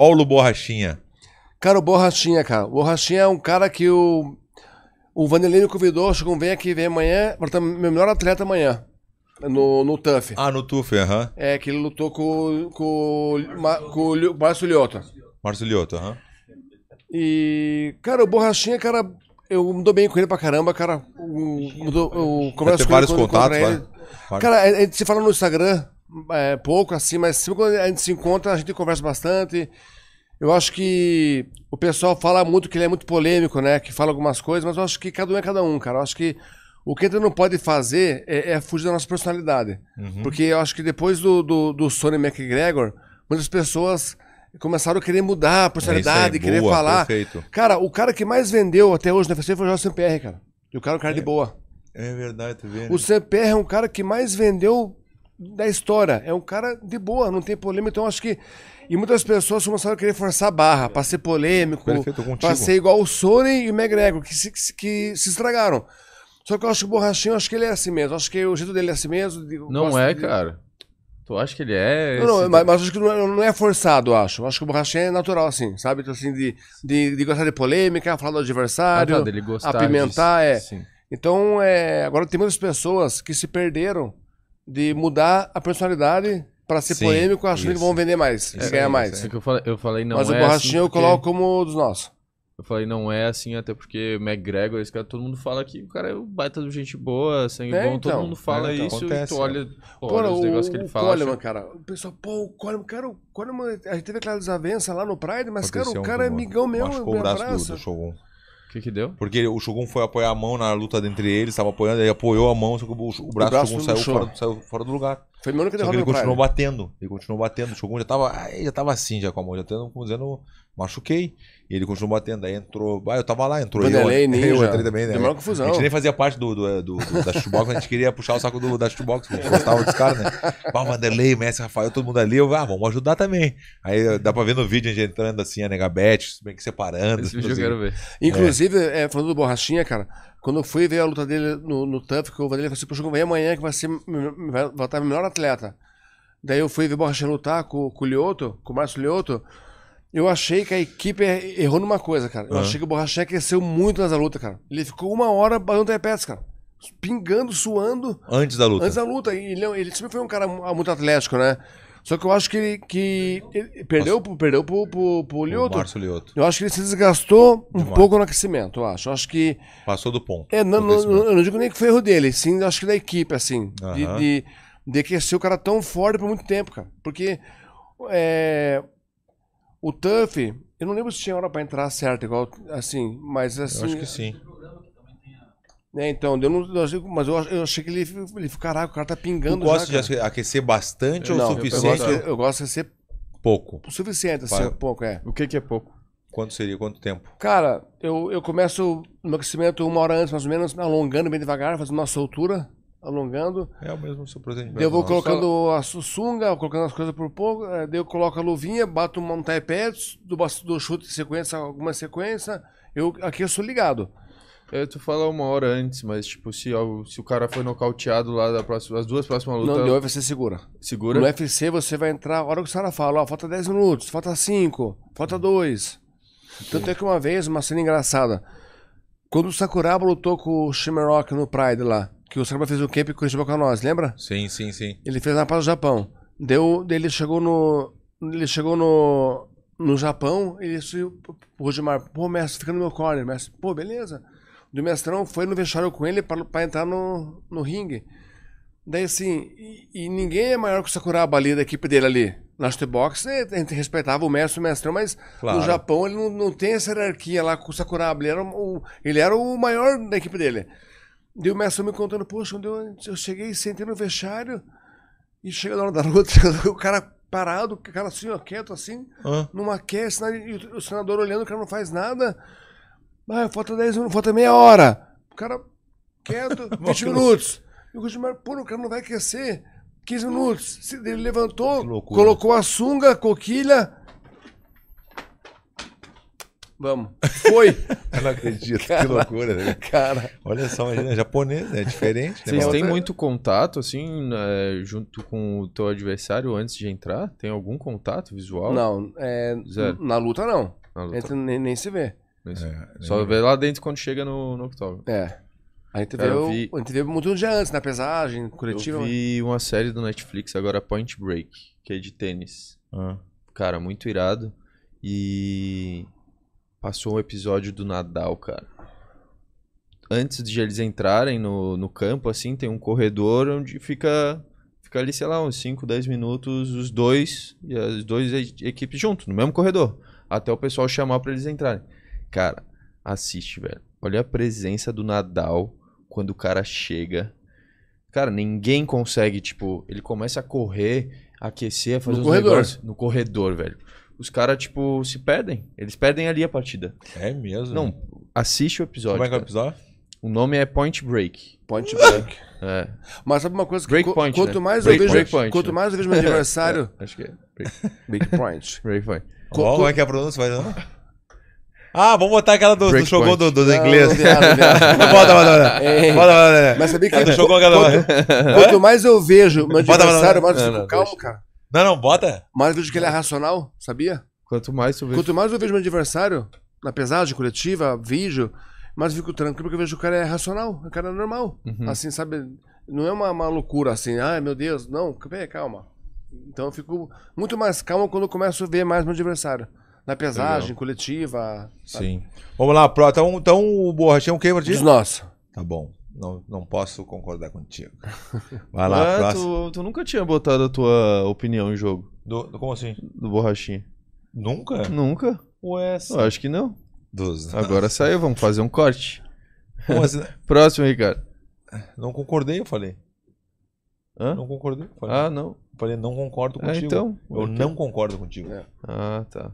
Paulo Borrachinha. Cara, o Borrachinha, cara. O Borrachinha é um cara que o. O Vanderlei me convidou, chegou, vem aqui, vem amanhã, estar meu melhor atleta amanhã. No, no TUF. Ah, no TUF, aham. É, que ele lutou com, com, com o Márcio Liotta. Márcio Lioto, aham. E, cara, o Borrachinha, cara, eu me dou bem com ele pra caramba, cara. O, mudou, eu converso com vários contatos, ele. Cara, a gente se fala no Instagram, é, pouco assim, mas sempre quando a gente se encontra, a gente conversa bastante. Eu acho que o pessoal fala muito que ele é muito polêmico, né? Que fala algumas coisas, mas eu acho que cada um é cada um, cara. Eu acho que o que a gente não pode fazer é, é fugir da nossa personalidade. Uhum. Porque eu acho que depois do, do, do Sony McGregor, muitas pessoas começaram a querer mudar a personalidade, É aí, querer boa, falar. perfeito. Cara, o cara que mais vendeu até hoje na UFC foi o Jorge CPR, cara. E o cara é um cara de boa. É verdade, tu vê. né? O CPR é um cara que mais vendeu da história. É um cara de boa, não tem polêmica. Então, acho que. E muitas pessoas começaram a querer forçar a barra pra ser polêmico, Perfeito, contigo. pra ser igual o Sony e o McGregor, que se, que, que se estragaram. Só que eu acho que o Borrachinho, eu acho que ele é assim mesmo. Acho que o jeito dele é assim mesmo. de- Não é, de- cara. Tu acha que ele é. Não, não, mas, mas acho que não é, não é forçado, eu acho. Eu acho que o Borrachinho é natural, assim, sabe? Então, assim, de, de, de gostar de polêmica, falar do Ah, adversário, tá, dele gostar apimentar, é. disso. Sim. Então, é, agora tem muitas pessoas que se perderam de mudar a personalidade para ser Sim, polêmico, achando que isso. vão vender mais, Isso ganhar aí, mais. Só que eu falei, eu falei não Mas é o borrachinho assim eu coloco como dos nossos. Eu falei, não é assim, até porque McGregor, esse cara, todo mundo fala que o cara é um baita de gente boa, sangue É, bom, todo então. mundo fala É, então, isso acontece, e tu olha, pô, Pô, olha os o, negócios que ele o fala. Coleman, acha- cara, o pessoal, pô, o Coleman, cara, o Coleman, a gente teve aquela desavença lá no Pride, mas, cara, Aconteceu o um cara é tumor. amigão meu, Machucou me o braço do, do Shogun. O que que deu? Porque o Shogun foi apoiar a mão na luta entre eles, estava apoiando, ele apoiou a mão, só que o, o braço, braço do Shogun saiu fora, saiu fora do lugar. Foi meu único derrota ele continuou Pride. batendo. Ele continuou batendo. O Shogun já tava. aí já tava assim, já com a mão, já tendo, como dizendo, machuquei. E ele continuou batendo. Aí entrou. Ah, eu tava lá, entrou Vanderlei, eu. Ninja. Eu entrei também, né? Deu maior A confusão. gente nem fazia parte do, do, do, do- da shootbox, a gente queria puxar o saco do, da shootbox, a gente gostava dos caras, né? Ah, o Vanderlei, Messi, Rafael, todo mundo ali, eu, ah, vamos ajudar também. Aí dá pra ver no vídeo a gente entrando assim, a negabete, bem que separando. Esse vídeo eu assim. quero ver. Inclusive, é, falando do Borrachinha, cara, quando eu fui ver a luta dele no, no TUF, que o Vanderlei falou assim, poxa, vem amanhã que vai ser vai, vai estar o melhor atleta. Daí eu fui ver o Borrachinha lutar com, com o Lioto, com o Márcio Lioto. Eu achei que a equipe er- errou numa coisa, cara. Eu Aham. achei que o Borrachinha cresceu muito nessa luta, cara. Ele ficou uma hora batendo repetes, cara. Pingando, suando, Antes da luta. antes da luta. E ele, ele sempre foi um cara mu- muito atlético, né? Só que eu acho que ele, que ele perdeu, pro- perdeu pro, pro, pro Lioto. Márcio Lioto. Eu acho que ele se desgastou um Demais. pouco no aquecimento, eu acho. Eu acho que. Passou do ponto. É, não, não- eu não digo nem que foi erro dele, sim, eu acho que da equipe, assim. De, Aham. de, de aquecer o cara tão forte por muito tempo, cara. Porque é, o Tuff, eu não lembro se tinha hora pra entrar certo, igual assim, mas assim. Eu acho que sim. Né, então, eu não, eu achei- mas eu, ach- eu achei que ele, ele caraca, o cara tá Tu pingando. gosta já, de aquecer bastante ou não, o eu, suficiente? gosto, eu gosto de ser Pouco. o suficiente, assim, um pouco, é. O que que é pouco? Quanto seria? Quanto tempo? Cara, eu, eu começo no aquecimento uma hora antes, mais ou menos, alongando bem devagar, fazendo uma soltura, alongando. É o mesmo seu procedimento. Eu vou colocando a su- sunga, colocando as coisas por pouco, eh, daí eu coloco a luvinha, bato um montar pads, do, do chute de sequência, alguma sequência, eu aqueço ligado. É, tu fala uma hora antes, mas tipo, se, o- se o cara foi nocauteado lá da próxima, as duas próximas lutas, Não deu, UFC segura. segura? No UFC você vai entrar, a hora que o cara fala, ó, falta 10 minutos, falta 5, falta 2. Tanto é que uma vez, uma cena engraçada, quando o Sakuraba lutou com o Shimmerock no Pride lá, que o Sakuraba fez o camp com o com nós, lembra? Sim, sim, sim. Ele fez na paz do Japão. Deu, ele chegou no. Ele chegou no. No Japão, ele disse pro Rodimar, pô, mestre, fica no meu corner, mestre. Pô, beleza. Do mestrão foi no vestiário com ele pra entrar no, no ringue. Daí assim, e, e ninguém é maior que o Sakuraba ali, da equipe dele ali. Na box a gente respeitava o mestre o mestrão, mas Claro. no Japão ele não, não tem essa hierarquia lá com o Sakuraba. Ele era o, ele era o maior da equipe dele. Daí o mestre me contando, poxa, quando eu, eu cheguei, sentei no vestiário, e chega na hora da luta, o cara parado, o cara assim, ó, quieto assim, Hã? numa quest, e o, o senador olhando, o cara não faz nada. Ah, falta 10 minutos, falta meia hora. O cara quieto, 20 minutos. E o Gudimar, pô, o cara não vai aquecer. 15 minutos. Se- Ele levantou, colocou a sunga, a coquilha. Vamos. Foi. Eu não acredito, que loucura, né? Cara. Olha só, imagina, japonês, é diferente. né? Vocês Outra- têm muito contato, assim, né, junto com o teu adversário antes de entrar? Tem algum contato visual? Não, é, Zero. na luta não. Na luta? Entra, nem, nem se vê. É, Só vê lá dentro quando chega no, no octógono. É. A gente, Cara, eu vi- a gente muito no dia antes, na pesagem, Eu coletiva. vi uma série do Netflix agora, Point Break, que é de tênis. Ah, Cara, muito irado. E passou um episódio do Nadal, cara. Antes de eles entrarem no, no campo, assim, tem um corredor onde fica, fica ali, sei lá, uns 5, 10 minutos, os dois e as duas equipes juntos, no mesmo corredor. Até o pessoal chamar pra eles entrarem. Cara, assiste, velho. Olha a presença do Nadal quando o cara chega. Cara, ninguém consegue, tipo, ele começa a correr, aquecer, a fazer No os corredor. negócios no corredor, velho. Os caras, tipo, se perdem. Eles perdem ali a partida. é mesmo? Não, assiste o episódio. Como é que é o episódio? O nome é Point Break. Point break. É. Mas sabe uma coisa que qu- point, quanto né? mais Break- eu vejo, break point, quanto né? mais eu vejo meu adversário, Acho que é. Break, break point. break Point. Co- co- como é que é a pronúncia? Vai, não? Ah, vamos botar aquela do, do point. do, do, do inglês. Bota, bota, bota. Ei. Bota, bota. Mas sabia que Shogun aquela. quanto mais eu vejo meu adversário, mais eu fico calmo, cara. Não, não, bota. Mais eu vejo que ele é racional, sabia? Quanto mais tu vê. Quanto mais eu vejo meu adversário, na pesagem coletiva, vídeo, mais eu fico tranquilo porque eu vejo que o cara é racional, o cara é normal. Uhum. Assim, sabe? Não é uma, uma loucura assim, ai meu Deus, não, calma. Então eu fico muito mais calmo quando eu começo a ver mais meu adversário. Na pesagem, Legal. coletiva. sabe? Sim. Vamos lá, pro. Então, então o pra ti? Dos nossos. Tá bom. Não, não posso concordar contigo. Vai lá, Ah, próximo. tu, tu nunca tinha botado a tua opinião em jogo Do, do- como assim? do borrachinha? Nunca? Nunca? Ué, Eu acho que não. Dos... Agora saiu, vamos fazer um corte. Como assim? Próximo, Ricardo. Não concordei, eu falei. Hã? Não concordei. Falei, Ah, não. falei não concordo Ah, contigo. então. Eu não concordo contigo. É. Ah, tá.